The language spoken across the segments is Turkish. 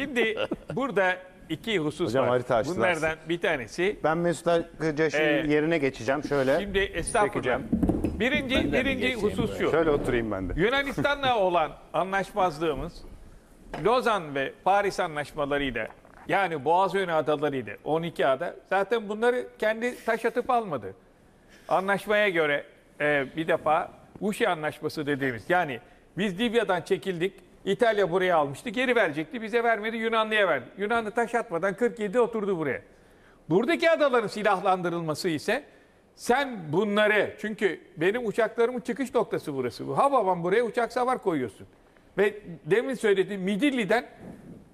Şimdi burada iki husus Hocam var. harita açtılar. Bunlardan bir tanesi Ben Mesut Akıcaş'ın Ee, yerine geçeceğim şöyle. şimdi estağfurullah. Çekeceğim. Birinci, birinci husus şu. Şöyle oturayım ben de. Yunanistan'la olan anlaşmazlığımız Lozan ve Paris anlaşmalarıyla yani Boğazönü adalarıyla 12 ada zaten bunları kendi taş atıp almadı. Anlaşmaya göre e, bir defa Uşi anlaşması dediğimiz yani biz Libya'dan çekildik İtalya buraya almıştı geri verecekti bize vermedi Yunanlı'ya verdi. Yunanlı taş atmadan 47 oturdu buraya. Buradaki adaların silahlandırılması ise sen bunları çünkü benim uçaklarımın çıkış noktası burası. Bu Hababam buraya uçak savar koyuyorsun. Ve demin söylediğim Midilli'den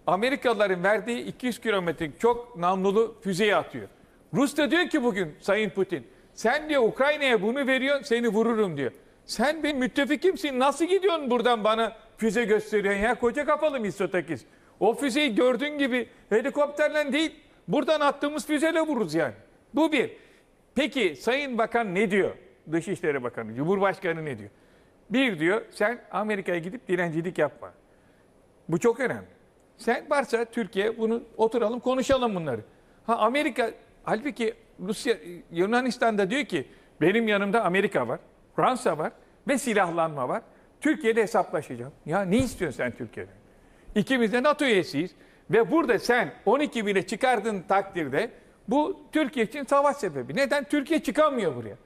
Amerikalıların verdiği 200 kilometrelik çok namlulu füzeyi atıyor. Rus da diyor ki bugün Sayın Putin sen diyor Ukrayna'ya bunu veriyorsun seni vururum diyor. Sen benim müttefikimsin nasıl gidiyorsun buradan bana füze gösteriyorsun ya koca kafalı Mitsotakis. O füzeyi gördüğün gibi helikopterle değil buradan attığımız füzeyle vururuz yani. Bu bir. Peki Sayın Bakan ne diyor? Dışişleri Bakanı, Cumhurbaşkanı ne diyor? Bir diyor sen Amerika'ya gidip direncilik yapma. Bu çok önemli. Sen varsa Türkiye bunu oturalım konuşalım bunları. Ha Amerika halbuki Rusya Yunanistan'da diyor ki benim yanımda Amerika var, Fransa var ve silahlanma var. Türkiye'de hesaplaşacağım. Ya ne istiyorsun sen Türkiye'den? İkimiz de NATO üyesiyiz ve burada sen 12 bine çıkardığın takdirde bu Türkiye için savaş sebebi. Neden? Türkiye çıkamıyor buraya.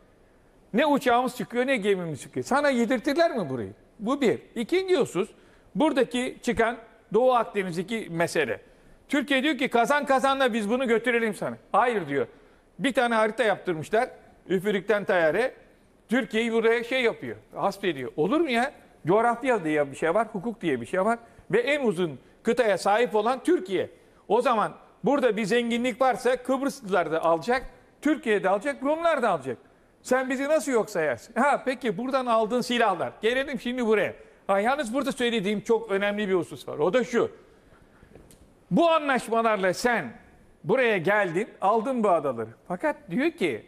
Ne uçağımız çıkıyor ne gemimiz çıkıyor. Sana yedirtirler mi burayı? Bu bir. İkinci husus buradaki çıkan Doğu Akdeniz'deki mesele. Türkiye diyor ki kazan kazanla biz bunu götürelim sana. Hayır diyor. Bir tane harita yaptırmışlar. Üfürükten tayare. Türkiye'yi buraya şey yapıyor. Hasbediyor. Olur mu ya? Coğrafya diye bir şey var. Hukuk diye bir şey var. Ve en uzun kıtaya sahip olan Türkiye. O zaman burada bir zenginlik varsa Kıbrıslılar da alacak. Türkiye de alacak. Rumlar da alacak. Sen bizi nasıl yok sayarsın? Ha peki buradan aldığın silahlar. Gelelim şimdi buraya. Ha, yalnız burada söylediğim çok önemli bir husus var. O da şu. Bu anlaşmalarla sen buraya geldin, aldın bu adaları. Fakat diyor ki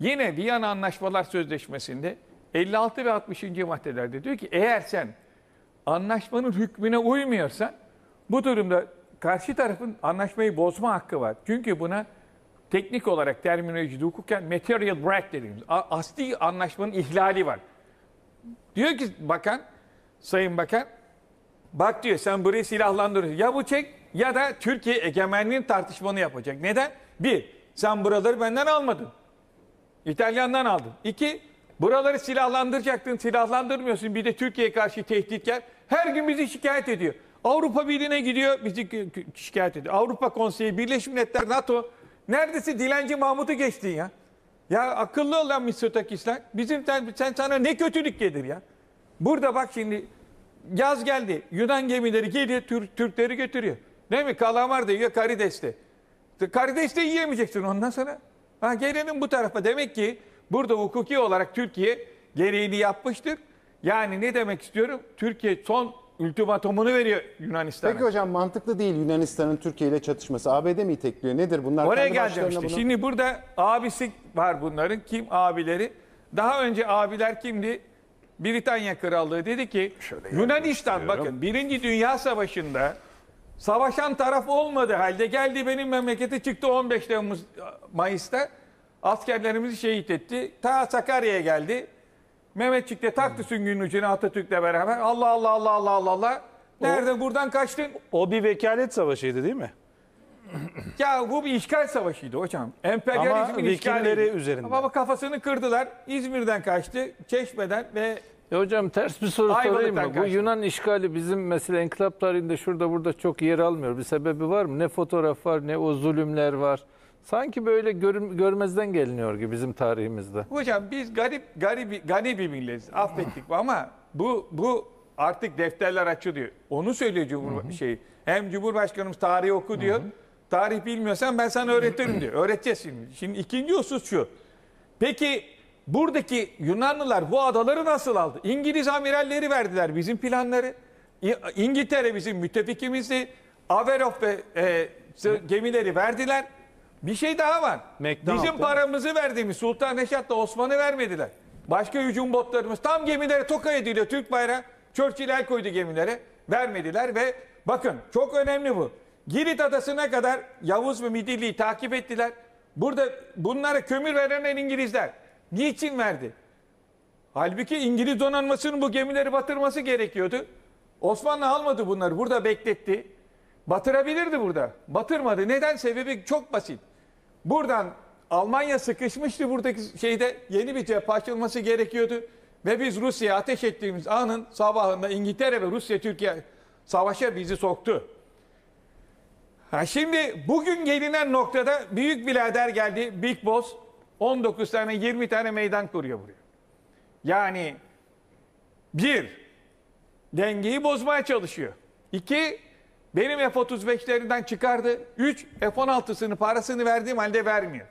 yine Viyana Anlaşmalar Sözleşmesi'nde 56 ve 60. maddelerde diyor ki eğer sen anlaşmanın hükmüne uymuyorsan bu durumda karşı tarafın anlaşmayı bozma hakkı var. Çünkü buna teknik olarak terminolojide hukuken material break dediğimiz asli anlaşmanın ihlali var. Diyor ki bakan, sayın bakan, bak diyor sen burayı silahlandırıyorsun. Ya bu çek ya da Türkiye egemenliğin tartışmanı yapacak. Neden? Bir, sen buraları benden almadın. İtalyan'dan aldın. İki, buraları silahlandıracaktın, silahlandırmıyorsun. Bir de Türkiye'ye karşı tehditkar. Her gün bizi şikayet ediyor. Avrupa Birliği'ne gidiyor, bizi şikayet ediyor. Avrupa Konseyi, Birleşmiş Milletler, NATO. Neredeyse dilenci Mahmut'u geçtin ya. Ya akıllı olan Mitsotakisler. Bizim sen, sen sana ne kötülük gelir ya. Burada bak şimdi yaz geldi. Yunan gemileri geliyor, Türk, Türkleri götürüyor. Değil mi? Kalamar da yiyor, karides de. Karides de yiyemeyeceksin ondan sonra. Ha, gelelim bu tarafa. Demek ki burada hukuki olarak Türkiye gereğini yapmıştır. Yani ne demek istiyorum? Türkiye son ultimatomunu veriyor Yunanistan'a. Peki hocam mantıklı değil Yunanistan'ın Türkiye ile çatışması. ABD mi itekliyor? Nedir bunlar? Oraya geleceğim işte. bunu- Şimdi burada abisi var bunların. Kim abileri? Daha önce abiler kimdi? Britanya Krallığı dedi ki Yunanistan bakın Birinci Dünya Savaşı'nda savaşan taraf olmadı halde geldi benim memlekete çıktı 15 Temmuz Mayıs'ta askerlerimizi şehit etti. Ta Sakarya'ya geldi. Mehmetçik de taktı süngünün ucuna Atatürk'le beraber. Allah Allah Allah Allah Allah Allah. Nerede buradan kaçtın? O bir vekalet savaşıydı değil mi? Ya bu bir işgal savaşıydı hocam. Emperyalizmin Ama. Vikingleri üzerinden. Ama kafasını kırdılar. İzmir'den kaçtı. Çeşme'den ve E hocam ters bir soru Ayvalık'tan sorayım mı? Bu kaçtı. Yunan işgali bizim mesela inkılap tarihinde şurada burada çok yer almıyor. Bir sebebi var mı? Ne fotoğraf var ne o zulümler var. Sanki böyle görüm- görmezden geliniyor gibi bizim tarihimizde. hocam biz garip garip gani bir milletiz. Affettik ama bu bu artık defterler açılıyor. Onu söylüyor Cumhur şey. Hem Cumhurbaşkanımız tarihi oku diyor. Tarih bilmiyorsan ben sana öğretirim diyor. Öğreteceğiz şimdi. Şimdi ikinci husus şu. Peki buradaki Yunanlılar bu adaları nasıl aldı? İngiliz amiralleri verdiler bizim planları. İngiltere bizim müttefikimizdi. Averof ve e, gemileri verdiler. Bir şey daha var. McDonald bizim paramızı verdiğimiz Sultan Reşat'la Osman'ı vermediler. Başka hücum botlarımız tam gemilere toka ediliyor Türk bayrağı. Churchill el koydu gemilere. Vermediler ve bakın çok önemli bu. Girit Adası'na kadar Yavuz ve Midilli'yi takip ettiler. Burada bunlara kömür verenler İngilizler. Niçin verdi? Halbuki İngiliz donanmasının bu gemileri batırması gerekiyordu. Osmanlı almadı bunları. Burada bekletti. Batırabilirdi burada. Batırmadı. Neden? Sebebi çok basit. Buradan Almanya sıkışmıştı buradaki şeyde yeni bir cephe açılması gerekiyordu. Ve biz Rusya'ya ateş ettiğimiz anın sabahında İngiltere ve Rusya Türkiye savaşa bizi soktu. Ha şimdi bugün gelinen noktada büyük birader geldi Big Boss 19 tane 20 tane meydan kuruyor buraya. Yani bir dengeyi bozmaya çalışıyor. İki benim F-35'lerinden çıkardı. Üç F-16'sını parasını verdiğim halde vermiyor.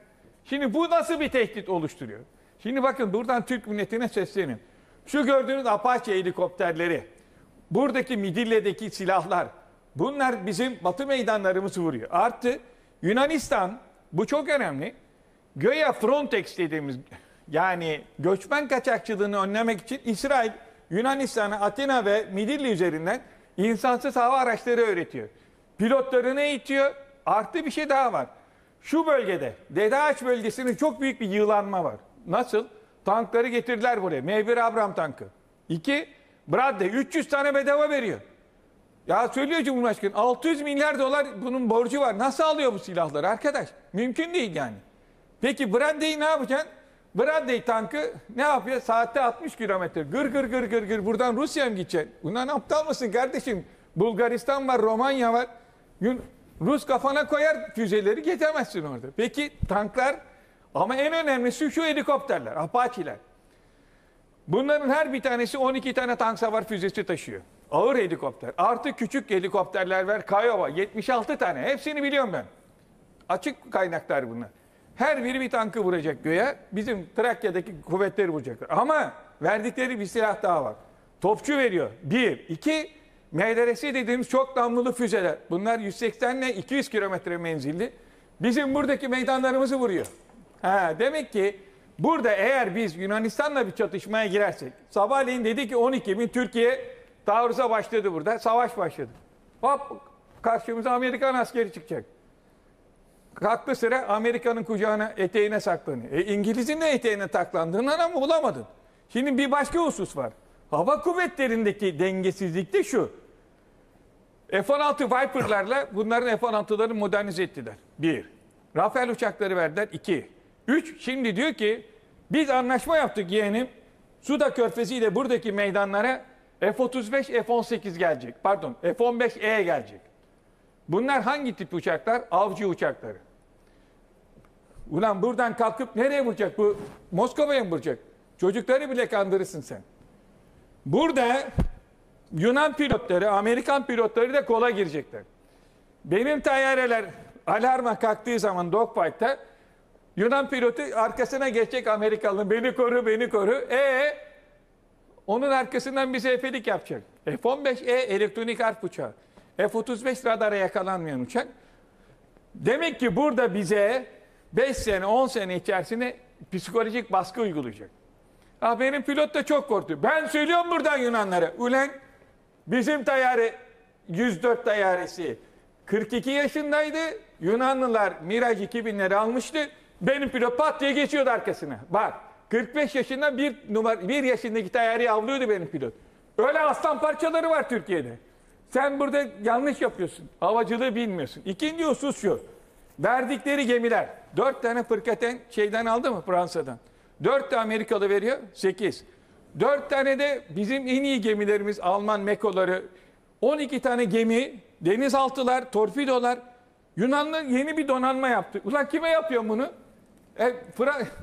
Şimdi bu nasıl bir tehdit oluşturuyor? Şimdi bakın buradan Türk milletine seslenin. Şu gördüğünüz Apache helikopterleri, buradaki Midille'deki silahlar, bunlar bizim batı meydanlarımızı vuruyor. Artı Yunanistan, bu çok önemli. Göya Frontex dediğimiz yani göçmen kaçakçılığını önlemek için İsrail Yunanistan'a Atina ve Midilli üzerinden insansız hava araçları öğretiyor. Pilotlarını eğitiyor. Artı bir şey daha var. Şu bölgede Dede Ağaç bölgesinde çok büyük bir yığılanma var. Nasıl? Tankları getirdiler buraya. M1 Abram tankı. İki, Bradley 300 tane bedava veriyor. Ya söylüyor Cumhurbaşkanı 600 milyar dolar bunun borcu var. Nasıl alıyor bu silahları arkadaş? Mümkün değil yani. Peki Bradley'i ne yapacaksın? Bradley tankı ne yapıyor? Saatte 60 kilometre. Gır gır gır gır gır. Buradan Rusya'ya mı gideceksin? Bundan aptal mısın kardeşim? Bulgaristan var, Romanya var. Rus kafana koyar füzeleri geçemezsin orada. Peki tanklar ama en önemlisi şu helikopterler, Apache'ler. Bunların her bir tanesi 12 tane tank savar füzesi taşıyor. Ağır helikopter. Artı küçük helikopterler var. Kiowa 76 tane. Hepsini biliyorum ben. Açık kaynaklar bunlar. Her biri bir tankı vuracak göğe. Bizim Trakya'daki kuvvetleri vuracaklar. Ama verdikleri bir silah daha var. Topçu veriyor. Bir. iki MDRS dediğimiz çok namlulu füzeler. Bunlar 180 ile 200 kilometre menzilli. Bizim buradaki meydanlarımızı vuruyor. Ha, demek ki burada eğer biz Yunanistan'la bir çatışmaya girersek, sabahleyin dedi ki 12 bin Türkiye taarruza başladı burada. Savaş başladı. Hop karşımıza Amerikan askeri çıkacak. Kalktı sıra Amerika'nın kucağına, eteğine saklanıyor. E, İngiliz'in de eteğine taklandığından ama bulamadın. Şimdi bir başka husus var. Hava kuvvetlerindeki dengesizlik de şu. F-16 Viper'larla bunların F-16'ları modernize ettiler. Bir. Rafael uçakları verdiler. İki. Üç. Şimdi diyor ki biz anlaşma yaptık yeğenim. Suda Körfezi ile buradaki meydanlara F-35, F-18 gelecek. Pardon F-15E gelecek. Bunlar hangi tip uçaklar? Avcı uçakları. Ulan buradan kalkıp nereye vuracak bu? Moskova'ya mı vuracak? Çocukları bile kandırırsın sen. Burada Yunan pilotları, Amerikan pilotları da kola girecekler. Benim tayyareler alarma kalktığı zaman dogfight'ta Yunan pilotu arkasına geçecek Amerikalı. Beni koru, beni koru. E onun arkasından bize efelik yapacak. F-15E elektronik harp uçağı. F-35 radara yakalanmayan uçak. Demek ki burada bize 5 sene 10 sene içerisinde psikolojik baskı uygulayacak. Ah benim pilot da çok korktu. Ben söylüyorum buradan Yunanlara. Ulan bizim tayyare 104 tayyaresi 42 yaşındaydı. Yunanlılar Miraj 2000'leri almıştı. Benim pilot pat diye geçiyordu arkasına. Bak 45 yaşında bir numara bir yaşındaki tayyareyi avlıyordu benim pilot. Öyle aslan parçaları var Türkiye'de. Sen burada yanlış yapıyorsun. Havacılığı bilmiyorsun. İkinci husus şu. Verdikleri gemiler. Dört tane fırkaten şeyden aldı mı Fransa'dan? Dört de Amerikalı veriyor. Sekiz. Dört tane de bizim en iyi gemilerimiz Alman mekoları. 12 tane gemi, denizaltılar, torpidolar. Yunanlı yeni bir donanma yaptı. Ulan kime yapıyorsun bunu? E,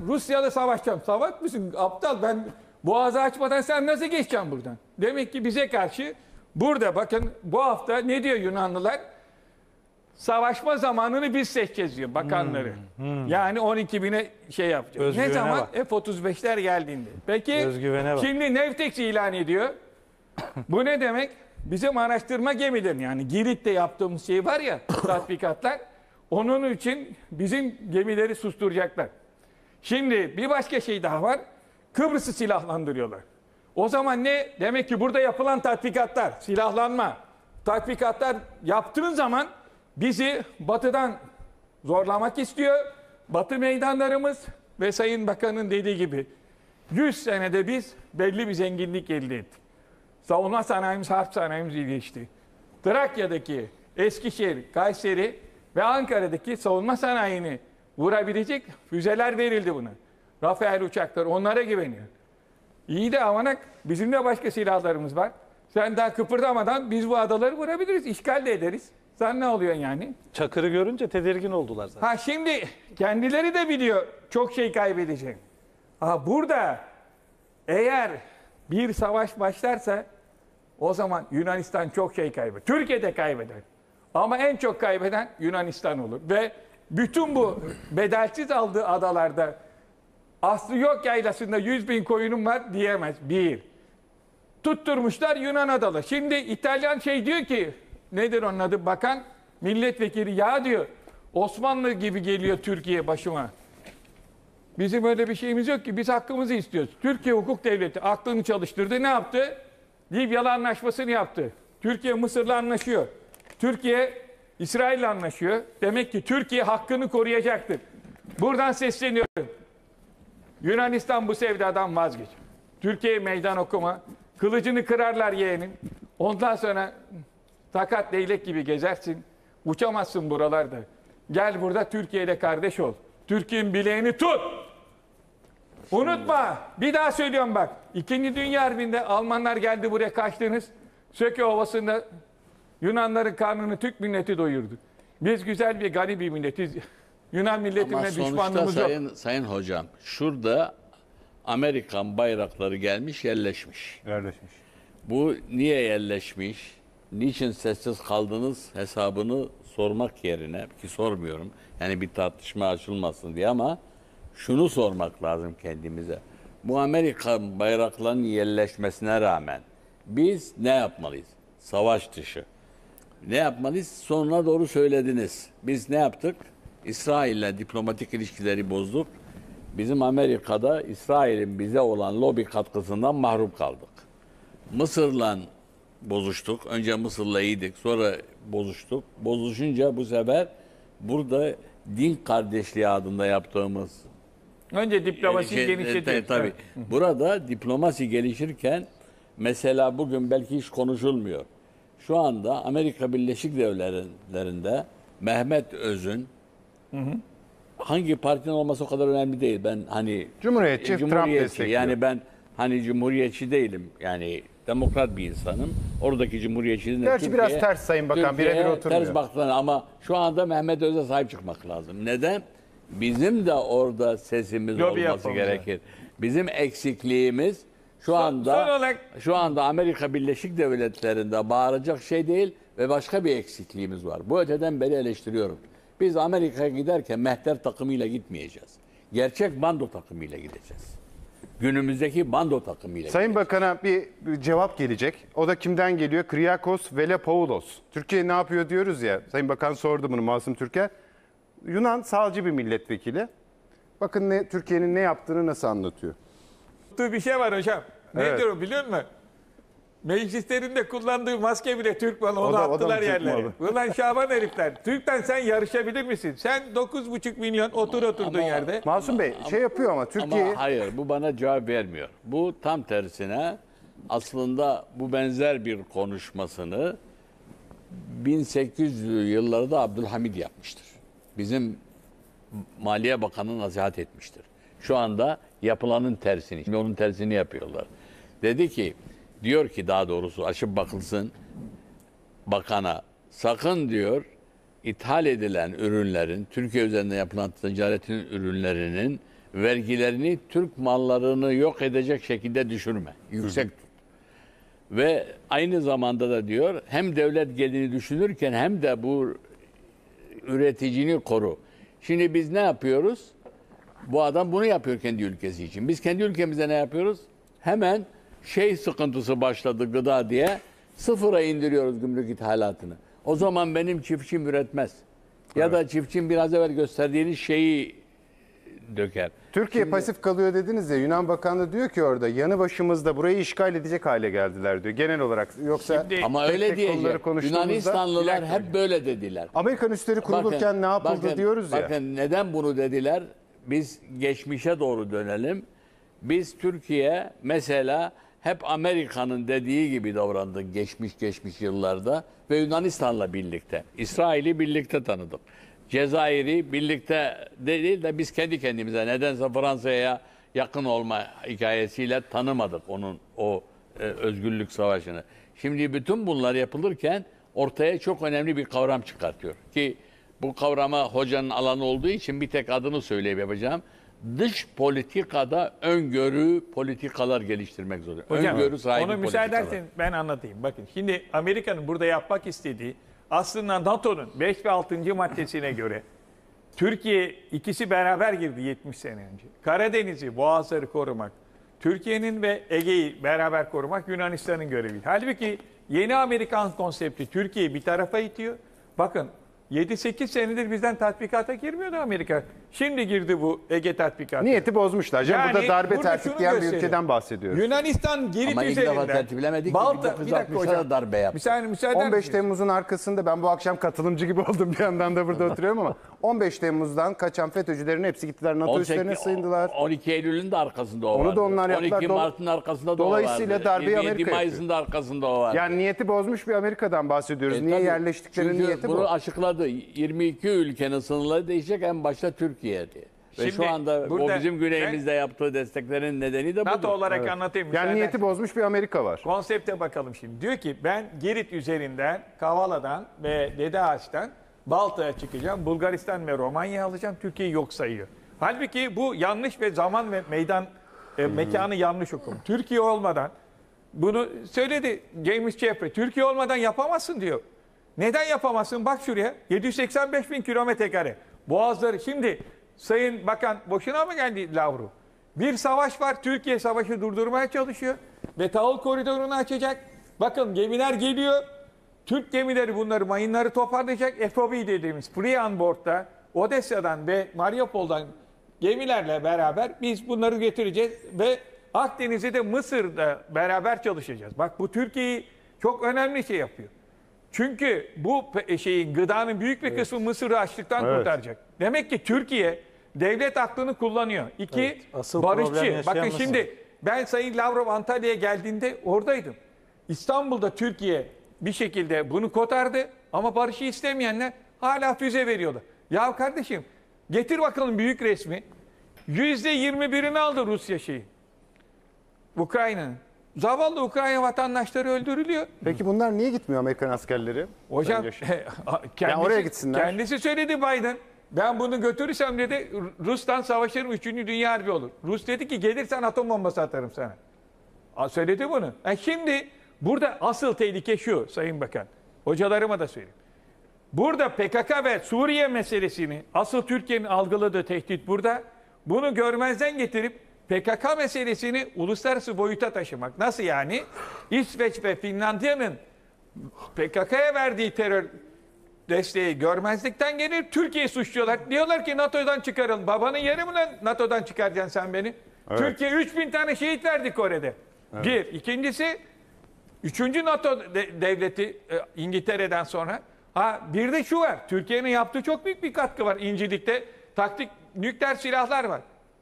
Rusya'da savaşacağım. Savaş mısın? Aptal ben boğazı açmadan sen nasıl geçeceksin buradan? Demek ki bize karşı burada bakın bu hafta ne diyor Yunanlılar? Savaşma zamanını biz seçeceğiz diyor bakanları. Yani 12 bine şey yapacak. ne Özgüvene zaman? bak. F-35'ler geldiğinde. Peki şimdi Nevtex ilan ediyor. Bu ne demek? Bizim araştırma gemilerin yani Girit'te yaptığımız şey var ya tatbikatlar. Onun için bizim gemileri susturacaklar. Şimdi bir başka şey daha var. Kıbrıs'ı silahlandırıyorlar. O zaman ne? Demek ki burada yapılan tatbikatlar, silahlanma, tatbikatlar yaptığın zaman bizi batıdan zorlamak istiyor. Batı meydanlarımız ve Sayın Bakan'ın dediği gibi 100 senede biz belli bir zenginlik elde ettik. Savunma sanayimiz, harp sanayimiz gelişti. Trakya'daki Eskişehir, Kayseri ve Ankara'daki savunma sanayini vurabilecek füzeler verildi buna. Rafael uçakları onlara güveniyor. İyi de amanak bizim de başka silahlarımız var. Sen daha kıpırdamadan biz bu adaları vurabiliriz, işgal de ederiz. Sen ne oluyorsun yani? Çakır'ı görünce tedirgin oldular zaten. Ha şimdi kendileri de biliyor çok şey kaybedecek. Ha burada eğer bir savaş başlarsa o zaman Yunanistan çok şey kaybeder. Türkiye de kaybeder. Ama en çok kaybeden Yunanistan olur. Ve bütün bu bedelsiz aldığı adalarda aslı yok yaylasında 100 bin koyunum var diyemez. Bir. Tutturmuşlar Yunan adalı. Şimdi İtalyan şey diyor ki nedir onun adı bakan milletvekili ya diyor Osmanlı gibi geliyor Türkiye başıma. Bizim öyle bir şeyimiz yok ki biz hakkımızı istiyoruz. Türkiye hukuk devleti aklını çalıştırdı ne yaptı? Libyalı anlaşmasını yaptı. Türkiye Mısır'la anlaşıyor. Türkiye İsrail'le anlaşıyor. Demek ki Türkiye hakkını koruyacaktır. Buradan sesleniyorum. Yunanistan bu sevdadan vazgeç. Türkiye meydan okuma. Kılıcını kırarlar yeğenin. Ondan sonra takat leylek gibi gezersin. Uçamazsın buralarda. Gel burada Türkiye'de kardeş ol. Türkiye'nin bileğini tut. Unutma. Bir daha söylüyorum bak. İkinci Dünya Harbi'nde Almanlar geldi buraya kaçtınız. Söke Ovası'nda Yunanların karnını Türk milleti doyurdu. Biz güzel bir gani bir milletiz. Yunan milletine düşmanlığımız yok. sayın, sayın hocam şurada Amerikan bayrakları gelmiş yerleşmiş. Yerleşmiş. Bu niye yerleşmiş? Niçin sessiz kaldınız hesabını sormak yerine ki sormuyorum. Yani bir tartışma açılmasın diye ama şunu sormak lazım kendimize. Bu Amerikan bayraklarının yerleşmesine rağmen biz ne yapmalıyız? Savaş dışı. Ne yapmalıyız? Sonuna doğru söylediniz. Biz ne yaptık? İsrail'le diplomatik ilişkileri bozduk. Bizim Amerika'da İsrail'in bize olan lobi katkısından mahrum kaldık. Mısır'la bozuştuk. Önce Mısır'la iyiydik, sonra bozuştuk. Bozuşunca bu sefer burada din kardeşliği adında yaptığımız Önce diplomasi şey, genişletiyor. e, tabii. Burada diplomasi gelişirken mesela bugün belki hiç konuşulmuyor. Şu anda Amerika Birleşik Devletleri'nde Mehmet Öz'ün hangi partinin olması o kadar önemli değil. Ben hani Cumhuriyetçi, e, Trump destekliyor. Yani ben hani cumhuriyetçi değilim. Yani demokrat bir insanım. Oradaki cumhuriyetçinin de Gerçi biraz ters Sayın Bakan, birebir oturmuyor. Ters baktılar ama şu anda Mehmet Öz'e sahip çıkmak lazım. Neden? Bizim de orada sesimiz Lobi olması yapmamız gerekir. Bizim eksikliğimiz şu anda son olarak- şu anda Amerika Birleşik Devletleri'nde bağıracak şey değil ve başka bir eksikliğimiz var. Bu öteden beri eleştiriyorum. Biz Amerika'ya giderken mehter takımıyla gitmeyeceğiz. Gerçek bando takımıyla gideceğiz. Günümüzdeki bando takımıyla Sayın Bakan'a bir, bir cevap gelecek. O da kimden geliyor? Kriakos Velopoulos. Türkiye ne yapıyor diyoruz ya. Sayın Bakan sordu bunu Masum Türker. Yunan sağcı bir milletvekili. Bakın ne Türkiye'nin ne yaptığını nasıl anlatıyor. Yaptığı bir şey var hocam. Ne Evet. diyorum biliyor musun? Meclislerinde kullandığı maske bile Türk malı onu da- attılar yerlere. Ulan Şaban herifler. Türk'ten sen yarışabilir misin? Sen 9,5 milyon otur oturduğun ama- yerde. Masum Bey şey yapıyor ama Türkiye Ama hayır bu bana cevap vermiyor. Bu tam tersine aslında bu benzer bir konuşmasını 1800'lü yıllarda Abdülhamid yapmıştır. Bizim Maliye Bakanı nasihat etmiştir. Şu anda yapılanın tersini, onun tersini yapıyorlar. Dedi ki, diyor ki daha doğrusu açıp bakılsın bakana sakın diyor ithal edilen ürünlerin, Türkiye üzerinde yapılan ticaretin ürünlerinin vergilerini Türk mallarını yok edecek şekilde düşürme. Yüksek tut. Ve aynı zamanda da diyor hem devlet gelini düşünürken hem de bu üreticini koru. Şimdi biz ne yapıyoruz? Bu adam bunu yapıyor kendi ülkesi için. Biz kendi ülkemizde ne yapıyoruz? Hemen şey sıkıntısı başladı gıda diye sıfıra indiriyoruz gümrük ithalatını. O zaman benim çiftçim üretmez. Ya da çiftçim biraz evvel gösterdiğiniz şeyi döker. Türkiye pasif kalıyor dediniz ya Yunan Bakanı diyor ki orada yanı başımızda burayı işgal edecek hale geldiler diyor genel olarak. Yoksa Şimdi- Ama tek öyle tek konuları diyecek. Yunanistanlılar hep böyle dediler. Amerikan üsleri kurulurken ne yapıldı bakın, diyoruz ya. Bakın neden bunu dediler? Biz geçmişe doğru dönelim. Biz Türkiye mesela hep Amerika'nın dediği gibi davrandı geçmiş geçmiş yıllarda ve Yunanistan'la birlikte. İsrail'i birlikte tanıdık. Cezayir'i birlikte değil de biz kendi kendimize nedense Fransa'ya yakın olma hikayesiyle tanımadık onun o e, özgürlük savaşını. Şimdi bütün bunlar yapılırken ortaya çok önemli bir kavram çıkartıyor ki bu kavrama hocanın alanı olduğu için bir tek adını söyleyip yapacağım. Dış politikada öngörü politikalar geliştirmek zorunda. Hocam, öngörü sahibi onu müsaade edersen ben anlatayım. Bakın şimdi Amerika'nın burada yapmak istediği aslında NATO'nun 5 ve 6. maddesine göre Türkiye ikisi beraber girdi 70 sene önce. Karadeniz'i, Boğazları korumak, Türkiye'nin ve Ege'yi beraber korumak Yunanistan'ın görevi. Halbuki yeni Amerikan konsepti Türkiye'yi bir tarafa itiyor. Bakın 7-8 senedir bizden tatbikata girmiyordu Amerika. Şimdi girdi bu Ege tatbikatı. Niyeti bozmuşlar. Canım burada darbe burada şunu bir ülkeden bahsediyoruz. Yunanistan Girit Ama ilk üzerinden. defa tertiplemedik Balta, bir dakika 1960'da hocam. da darbe yaptı. Müsaade, müsaade 15 misiniz? Temmuz'un arkasında ben bu akşam katılımcı gibi oldum bir yandan da burada oturuyorum ama 15 Temmuz'dan kaçan FETÖ'cülerin hepsi gittiler NATO 18 üslerine sığındılar. 12 Eylül'ün de arkasında o Onu vardı. da onlar yaptılar. 12 Dol- Mart'ın arkasında da o Dolayısıyla vardı. darbeyi 27 Amerika Mayıs'ın da arkasında o vardı. Yani niyeti bozmuş bir Amerika'dan bahsediyoruz. E, Niye tabii. yerleştiklerinin Çünkü niyeti bunu bu. açıkladı. 22 ülkenin sınırları değişecek en başta Türkiye diye. Ve Şimdi şu anda burada o bizim güneyimizde yaptığı desteklerin nedeni de budur. NATO olarak anlatayım. Yani niyeti bozmuş bir Amerika var. Konsepte bakalım şimdi. Diyor ki ben Girit üzerinden, Kavala'dan ve Dede Ağaç'tan Balta'ya çıkacağım. Bulgaristan ve Romanya'yı alacağım. Türkiye'yi yok sayıyor. Halbuki bu yanlış ve zaman ve meydan e, mekanı yanlış okum. Türkiye olmadan bunu söyledi James Jeffrey. Türkiye olmadan yapamazsın diyor. Neden yapamazsın? Bak şuraya. 785 bin kilometre kare. Boğazları. Şimdi Sayın Bakan boşuna mı geldi Lavru? Bir savaş var. Türkiye savaşı durdurmaya çalışıyor. Ve tahıl koridorunu açacak. Bakın gemiler geliyor. Türk gemileri bunları mayınları toparlayacak. FOB dediğimiz Free on Board'da Odessa'dan ve Mariupol'dan gemilerle beraber biz bunları getireceğiz ve Akdeniz'de de Mısır'da beraber çalışacağız. Bak bu Türkiye'yi çok önemli şey yapıyor. Çünkü bu şeyin gıdanın büyük bir kısmı Mısır'ı açlıktan kurtaracak. Demek ki Türkiye devlet aklını kullanıyor. İki Evet, asıl barışçı. Bakın şimdi ben Sayın Lavrov Antalya'ya geldiğinde oradaydım. İstanbul'da Türkiye bir şekilde bunu kotardı ama barışı istemeyenler hala füze veriyorlar. Ya kardeşim getir bakalım büyük resmi. Yüzde yirmi birini aldı Rusya şeyi. Ukrayna'nın. Zavallı Ukrayna vatandaşları öldürülüyor. Peki bunlar niye gitmiyor Amerikan askerleri? Hocam kendisi, oraya gitsinler. Kendisi söyledi Biden. Ben bunu götürürsem dedi Rus'tan savaşırım 3. Dünya Harbi olur. Rus dedi ki gelirsen atom bombası atarım sana. A, söyledi bunu. E şimdi burada asıl tehlike şu Sayın Bakan. Hocalarıma da söyleyeyim. Burada PKK ve Suriye meselesini asıl Türkiye'nin algıladığı tehdit burada. Bunu görmezden getirip PKK meselesini uluslararası boyuta taşımak. Nasıl yani? İsveç ve Finlandiya'nın PKK'ya verdiği terör desteği görmezlikten gelir. Türkiye'yi suçluyorlar. Diyorlar ki NATO'dan çıkarın. Babanın yeri mi lan NATO'dan çıkaracaksın sen beni? Türkiye 3000 tane şehit verdi Kore'de. Bir. İkincisi Üçüncü NATO de- devleti e, İngiltere'den sonra. Ha bir de şu var. Türkiye'nin yaptığı çok büyük bir katkı var. İncilik'te taktik nükleer silahlar var.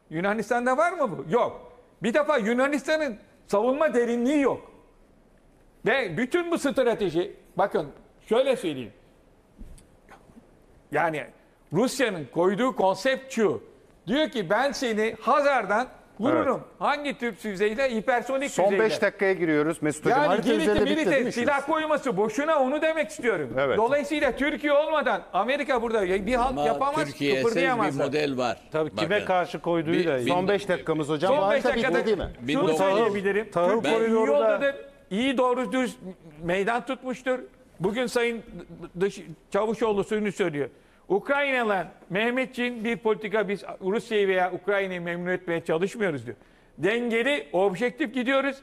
Yunanistan'da var mı bu? Yok. Bir defa Yunanistan'ın savunma derinliği yok. Ve bütün bu strateji bakın şöyle söyleyeyim. Yani Rusya'nın koyduğu konsept şu. Diyor ki ben seni Hazar'dan vururum. Hangi tür füzeyle? Hipersonik Son füzeyle. 5 dakikaya giriyoruz Mesut Hocam. Yani Harita Girit'e üzerinde bitti değil Girit'e mi silah koyması boşuna onu demek istiyorum. Evet. Dolayısıyla Türkiye olmadan Amerika burada bir halt Ama yapamaz, Türkiye'siz bir kıpırdayamazlar. model var. Tabii kime Bakın. karşı koyduğuyla Bir-. Son 5 dakikamız hocam. Son Bu 5 harita dakikada değil mi? Bir şunu söyleyebilirim. tahıl Türkiye iyi doğru düz meydan tutmuştur. Bugün Sayın Dış Çavuşoğlu şunu söylüyor. Ukraynalı Mehmetçiğin bir politika biz Rusya'yı veya Ukrayna'yı memnun etmeye çalışmıyoruz diyor. Dengeli, objektif gidiyoruz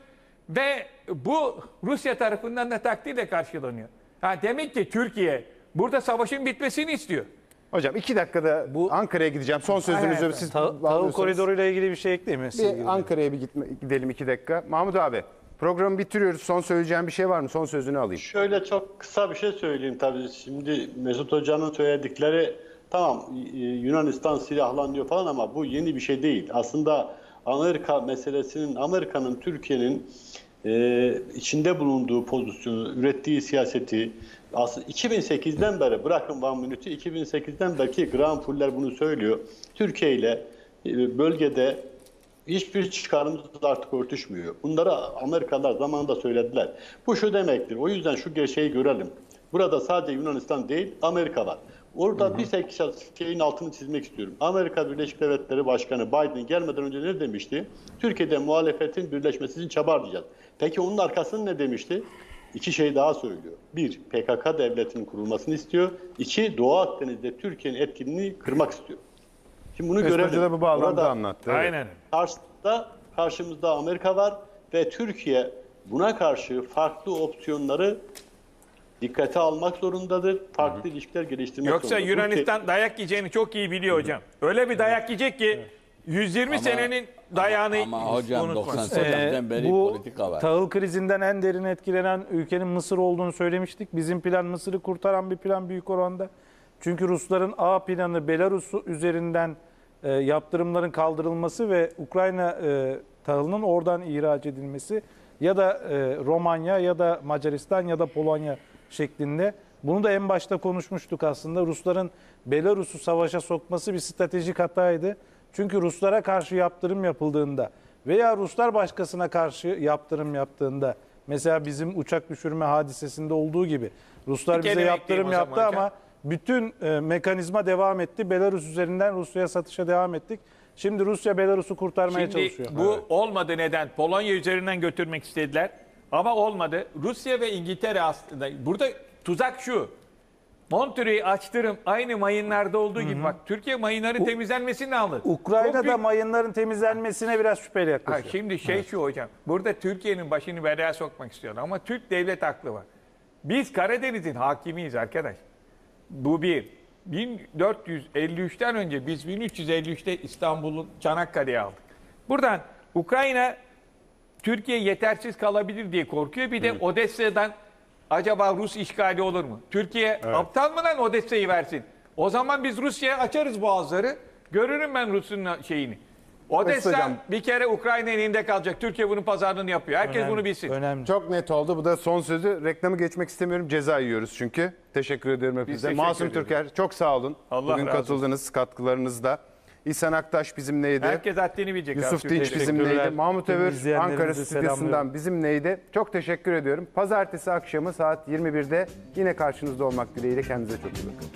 ve bu Rusya tarafından da takdirle karşılanıyor. Ha demek ki Türkiye burada savaşın bitmesini istiyor. Hocam iki dakikada Bu- Ankara'ya gideceğim. Son sözünüzü Evet. siz Ta- bağlıyorsanız. koridoruyla ilgili bir şey ekleyeyim mi? Bir Ankara'ya bir gitme, gidelim iki dakika. Mahmut abi programı bitiriyoruz. Son söyleyeceğim bir şey var mı? Son sözünü alayım. Şöyle çok kısa bir şey söyleyeyim tabii. Şimdi Mesut Hoca'nın söyledikleri tamam e, Yunanistan silahlanıyor falan ama bu yeni bir şey değil. Aslında Amerika meselesinin, Amerika'nın Türkiye'nin e, içinde bulunduğu pozisyonu, ürettiği siyaseti aslında 2008'den beri bırakın Van Minut'u 2008'den belki Graham Fuller bunu söylüyor. Türkiye ile e, bölgede hiçbir çıkarımız artık örtüşmüyor. Bunları Amerikalılar zamanında söylediler. Bu şu demektir. O yüzden şu gerçeği görelim. Burada sadece Yunanistan değil, Amerika var. Orada bir tek şeyin altını çizmek istiyorum. Amerika Birleşik Devletleri Başkanı Biden gelmeden önce ne demişti? Türkiye'de muhalefetin birleşmesi için çaba harcayacağız. Peki onun arkasında ne demişti? İki şey daha söylüyor. Bir, PKK devletinin kurulmasını istiyor. İki, Doğu Akdeniz'de Türkiye'nin etkinliğini kırmak istiyor. Şimdi bunu görelim. Hoca da bu bağlamda anlattı. Evet. Aynen. Karşıda, karşımızda Amerika var ve Türkiye buna karşı farklı opsiyonları dikkate almak zorundadır. Farklı ilişkiler geliştirmek Yoksa zorundadır. Yunanistan dayak yiyeceğini çok iyi biliyor hocam. Öyle bir dayak yiyecek ki 120 senenin dayağını Ama hocam unutmaz. 98'den beri bu politika var. tahıl krizinden en derin etkilenen ülkenin Mısır olduğunu söylemiştik. Bizim plan Mısır'ı kurtaran bir plan büyük oranda. Çünkü Rusların A planı Belarus üzerinden e, yaptırımların kaldırılması ve Ukrayna e, tahılının oradan ihraç edilmesi ya da e, Romanya ya da Macaristan ya da Polonya şeklinde. Bunu da en başta konuşmuştuk aslında. Rusların Belarus'u savaşa sokması bir stratejik hataydı. Çünkü Ruslara karşı yaptırım yapıldığında veya Ruslar başkasına karşı yaptırım yaptığında mesela bizim uçak düşürme hadisesinde olduğu gibi Ruslar bize yaptırım yaptı ama bütün e, mekanizma devam etti. Belarus üzerinden Rusya'ya satışa devam ettik. Şimdi Rusya Belarus'u kurtarmaya Şimdi çalışıyor. bu olmadı neden? Polonya üzerinden götürmek istediler. Ama olmadı. Rusya ve İngiltere aslında burada tuzak şu. Montreux'u açtırım aynı mayınlarda olduğu gibi bak Türkiye mayınların temizlenmesini alır. Ukrayna'da büyük- mayınların temizlenmesine biraz şüpheli Ha, yaklaşıyor. şimdi şey şu hocam. Burada Türkiye'nin başını belaya sokmak istiyor ama Türk devlet aklı var. Biz Karadeniz'in hakimiyiz arkadaş. Bu bir. 1453'ten önce biz 1353'te İstanbul'un Çanakkale'yi aldık. Buradan Ukrayna Türkiye yetersiz kalabilir diye korkuyor. Bir de Odessa'dan acaba Rus işgali olur mu? Türkiye aptal mı lan Odessa'yı versin? O zaman biz Rusya'ya açarız boğazları. Görürüm ben Rus'un şeyini. Odessa hocam. bir kere Ukrayna elinde kalacak. Türkiye bunun pazarlığını yapıyor. Herkes Önemli, bunu bilsin. Önemli. Çok net oldu. Bu da son sözü. Reklamı geçmek istemiyorum. Ceza yiyoruz çünkü. Teşekkür ediyorum hepinize. teşekkür Masum ederiz. Türker çok sağ olun. Allah Bugün razı katıldınız katkılarınızda. İhsan Aktaş bizimleydi. Herkes haddini bilecek. Yusuf. Dinç bizimleydi. Mahmut Övür Ankara stüdyosundan bizimleydi. Çok teşekkür ediyorum. Pazartesi akşamı saat 21'de yine karşınızda olmak dileğiyle kendinize çok iyi bakın.